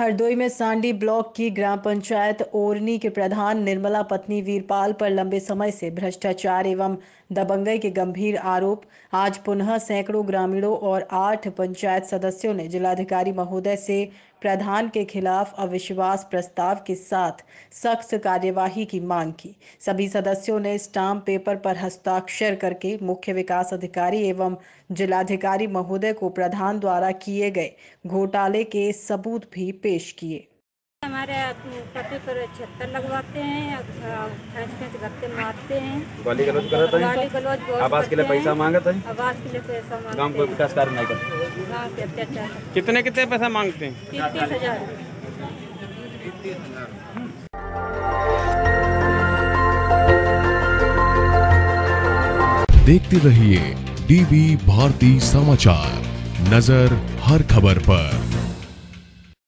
हरदोई में सांडी ब्लॉक की ग्राम पंचायत ओरनी के प्रधान निर्मला पत्नी वीरपाल पर लंबे समय से भ्रष्टाचार एवं दबंगई के गंभीर आरोप। आज पुनः सैकड़ों ग्रामीणों और आठ पंचायत सदस्यों ने जिलाधिकारी महोदय से प्रधान के खिलाफ अविश्वास प्रस्ताव के साथ सख्त कार्यवाही की मांग की। सभी सदस्यों ने स्टाम्प पेपर पर हस्ताक्षर करके मुख्य विकास अधिकारी एवं जिलाधिकारी महोदय को प्रधान द्वारा किए गए घोटाले के सबूत भी पेश किए। हमारे पति पर छत्तर लगवाते हैं खींच खींच गत्ते मारते हैं। गाली गलौज करत गाली है गलौज आवास के लिए करते पैसा। मांगत है? आवास के लिए पैसा गाँव मांगते को हैं। विकास कार्य नहीं करते। गाँव के अत्याचार। कितने कितने पैसा मांगते हैं? तीस हज़ार। देखते रहिए डीबी भारती समाचार नज़र हर खबर पर।